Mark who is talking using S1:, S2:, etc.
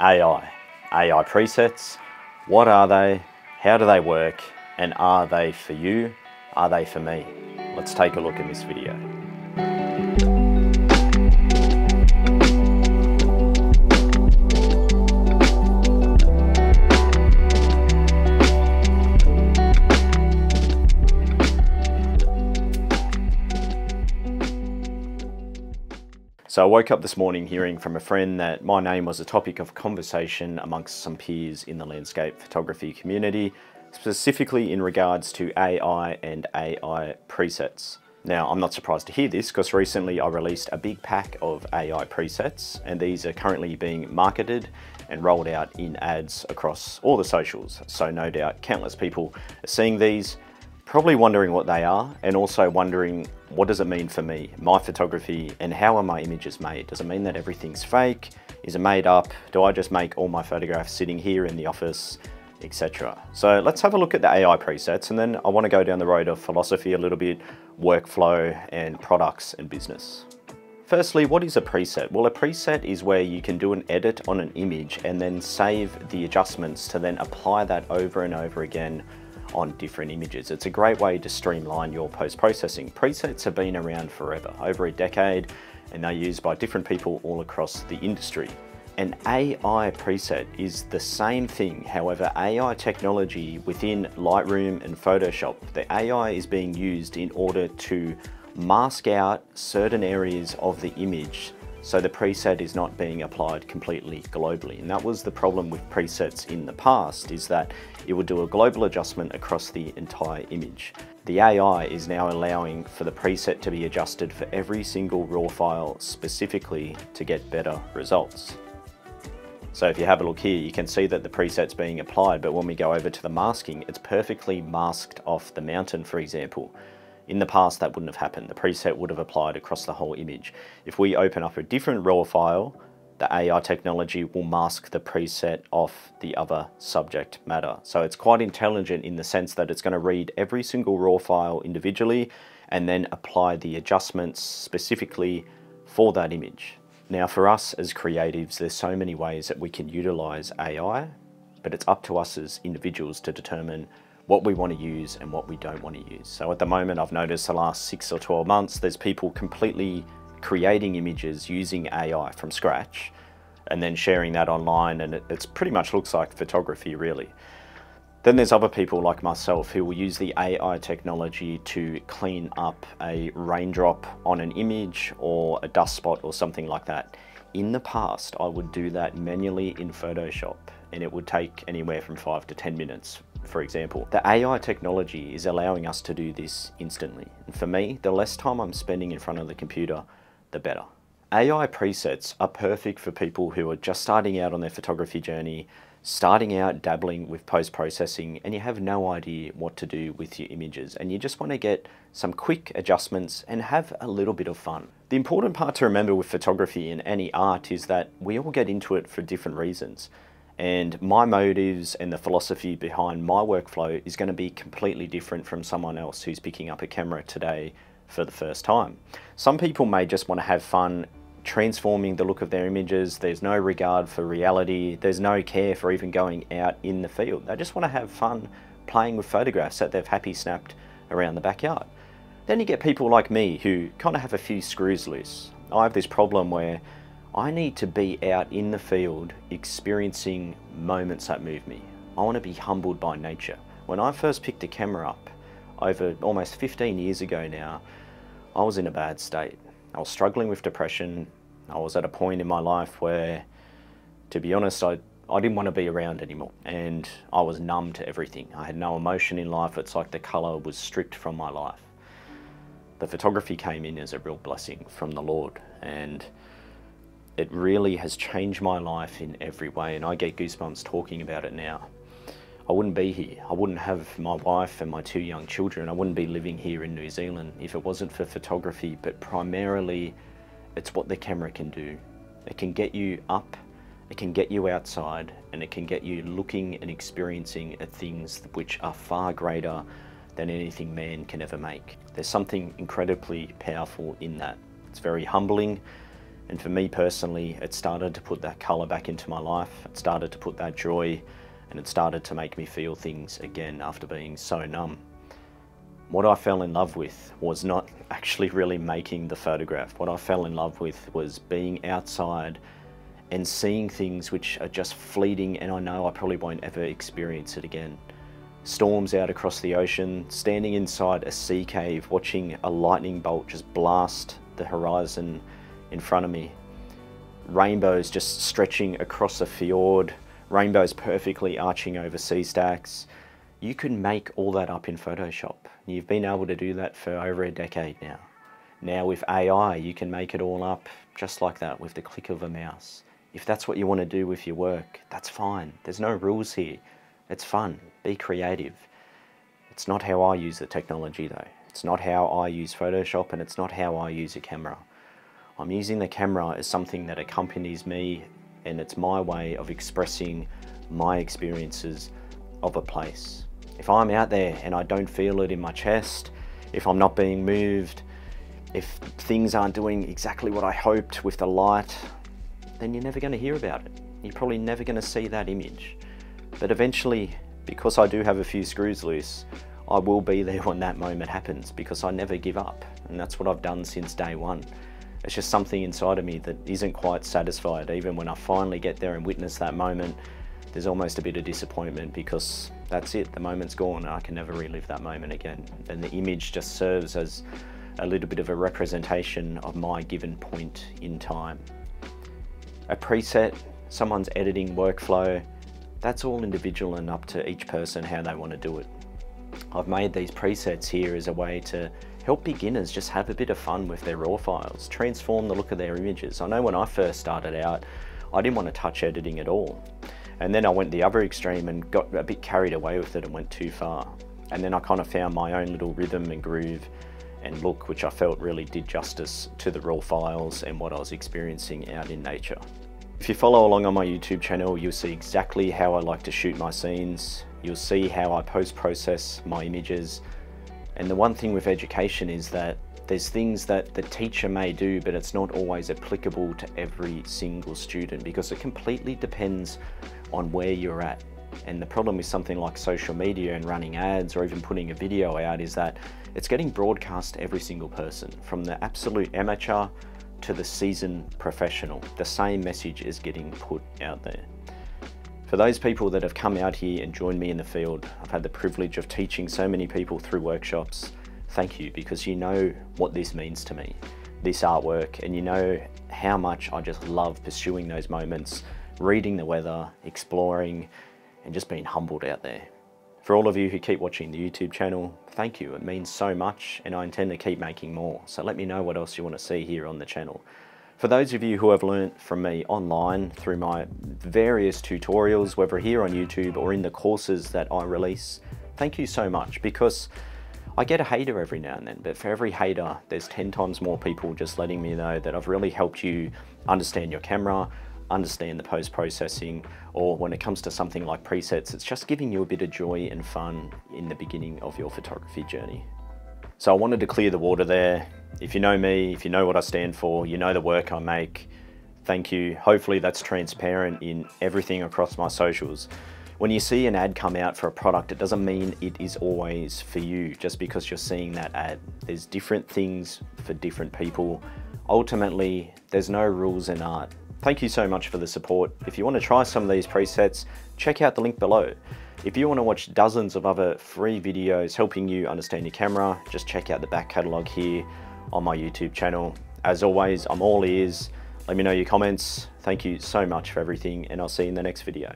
S1: AI. AI presets, what are they, how do they work, and are they for you, are they for me? Let's take a look in this video. So I woke up this morning hearing from a friend that my name was a topic of conversation amongst some peers in the landscape photography community, specifically in regards to AI and AI presets. Now, I'm not surprised to hear this because recently I released a big pack of AI presets and these are currently being marketed and rolled out in ads across all the socials. So no doubt countless people are seeing these Probably wondering what they are and also wondering what does it mean for me, my photography, and how are my images made? Does it mean that everything's fake? Is it made up? Do I just make all my photographs sitting here in the office, etc. So let's have a look at the AI presets and then I want to go down the road of philosophy a little bit, workflow and products and business. Firstly, what is a preset? Well, a preset is where you can do an edit on an image and then save the adjustments to then apply that over and over again on different images. It's a great way to streamline your post-processing. Presets have been around forever, over a decade, and they're used by different people all across the industry. An AI preset is the same thing, however AI technology within Lightroom and Photoshop, the AI is being used in order to mask out certain areas of the image so the preset is not being applied completely globally. And that was the problem with presets in the past, is that it would do a global adjustment across the entire image. The AI is now allowing for the preset to be adjusted for every single RAW file specifically to get better results. So if you have a look here, you can see that the preset's being applied, but when we go over to the masking, it's perfectly masked off the mountain, for example. In the past, that wouldn't have happened. The preset would have applied across the whole image. If we open up a different RAW file, the AI technology will mask the preset off the other subject matter. So it's quite intelligent in the sense that it's going to read every single RAW file individually and then apply the adjustments specifically for that image. Now for us as creatives, there's so many ways that we can utilize AI, but it's up to us as individuals to determine what we want to use and what we don't want to use. So at the moment, I've noticed the last six or 12 months, there's people completely creating images using AI from scratch and then sharing that online and it it's pretty much looks like photography really. Then there's other people like myself who will use the AI technology to clean up a raindrop on an image or a dust spot or something like that. In the past, I would do that manually in Photoshop and it would take anywhere from five to 10 minutes for example. The AI technology is allowing us to do this instantly. And for me, the less time I'm spending in front of the computer, the better. AI presets are perfect for people who are just starting out on their photography journey, starting out dabbling with post-processing and you have no idea what to do with your images and you just want to get some quick adjustments and have a little bit of fun. The important part to remember with photography and any art is that we all get into it for different reasons and my motives and the philosophy behind my workflow is going to be completely different from someone else who's picking up a camera today for the first time. Some people may just want to have fun transforming the look of their images. There's no regard for reality. There's no care for even going out in the field. They just want to have fun playing with photographs that they've happy snapped around the backyard. Then you get people like me who kind of have a few screws loose. I have this problem where I need to be out in the field experiencing moments that move me. I want to be humbled by nature. When I first picked a camera up over almost 15 years ago now, I was in a bad state. I was struggling with depression. I was at a point in my life where, to be honest, I, I didn't want to be around anymore. And I was numb to everything. I had no emotion in life. It's like the colour was stripped from my life. The photography came in as a real blessing from the Lord. And it really has changed my life in every way and I get goosebumps talking about it now. I wouldn't be here. I wouldn't have my wife and my two young children. I wouldn't be living here in New Zealand if it wasn't for photography, but primarily it's what the camera can do. It can get you up, it can get you outside, and it can get you looking and experiencing at things which are far greater than anything man can ever make. There's something incredibly powerful in that. It's very humbling, And for me personally, it started to put that colour back into my life. It started to put that joy and it started to make me feel things again after being so numb. What I fell in love with was not actually really making the photograph. What I fell in love with was being outside and seeing things which are just fleeting and I know I probably won't ever experience it again. Storms out across the ocean, standing inside a sea cave, watching a lightning bolt just blast the horizon in front of me. Rainbows just stretching across a fjord, rainbows perfectly arching over sea stacks. You can make all that up in Photoshop. You've been able to do that for over a decade now. Now with AI, you can make it all up just like that with the click of a mouse. If that's what you want to do with your work, that's fine. There's no rules here. It's fun. Be creative. It's not how I use the technology though. It's not how I use Photoshop and it's not how I use a camera. I'm using the camera as something that accompanies me and it's my way of expressing my experiences of a place. If I'm out there and I don't feel it in my chest, if I'm not being moved, if things aren't doing exactly what I hoped with the light, then you're never going to hear about it. You're probably never going to see that image. But eventually, because I do have a few screws loose, I will be there when that moment happens because I never give up. And that's what I've done since day one it's just something inside of me that isn't quite satisfied. Even when I finally get there and witness that moment, there's almost a bit of disappointment because that's it, the moment's gone and I can never relive that moment again. And the image just serves as a little bit of a representation of my given point in time. A preset, someone's editing workflow, that's all individual and up to each person how they want to do it. I've made these presets here as a way to help beginners just have a bit of fun with their raw files, transform the look of their images. I know when I first started out, I didn't want to touch editing at all. And then I went the other extreme and got a bit carried away with it and went too far. And then I kind of found my own little rhythm and groove and look, which I felt really did justice to the raw files and what I was experiencing out in nature. If you follow along on my YouTube channel, you'll see exactly how I like to shoot my scenes. You'll see how I post-process my images, and the one thing with education is that there's things that the teacher may do, but it's not always applicable to every single student because it completely depends on where you're at. And the problem with something like social media and running ads or even putting a video out is that it's getting broadcast to every single person, from the absolute amateur to the seasoned professional. The same message is getting put out there. For those people that have come out here and joined me in the field, I've had the privilege of teaching so many people through workshops. Thank you, because you know what this means to me, this artwork, and you know how much I just love pursuing those moments, reading the weather, exploring, and just being humbled out there. For all of you who keep watching the YouTube channel, thank you. It means so much, and I intend to keep making more. So let me know what else you want to see here on the channel. For those of you who have learnt from me online through my various tutorials, whether here on YouTube or in the courses that I release, thank you so much because I get a hater every now and then, but for every hater, there's 10 times more people just letting me know that I've really helped you understand your camera, understand the post-processing, or when it comes to something like presets, it's just giving you a bit of joy and fun in the beginning of your photography journey. So I wanted to clear the water there. If you know me, if you know what I stand for, you know the work I make, thank you. Hopefully that's transparent in everything across my socials. When you see an ad come out for a product, it doesn't mean it is always for you just because you're seeing that ad. There's different things for different people. Ultimately, there's no rules in art. Thank you so much for the support. If you want to try some of these presets, check out the link below. If you want to watch dozens of other free videos helping you understand your camera, just check out the back catalogue here on my YouTube channel. As always, I'm all ears. Let me know your comments. Thank you so much for everything and I'll see you in the next video.